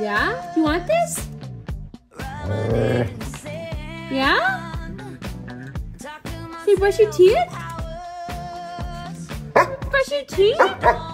Yeah? You want this? Uh. Yeah? Say, brush your teeth? Brush your teeth?